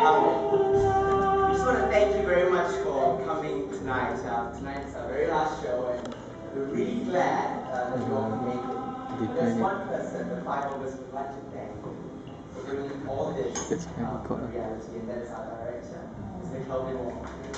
Um, we just want to thank you very much for coming tonight. Um, tonight's our very last show, and we're really glad uh, that you all can it. There's one person, the five of us, would like to thank for doing all this um, reality, and that is our director, Mr. Kelvin Wong.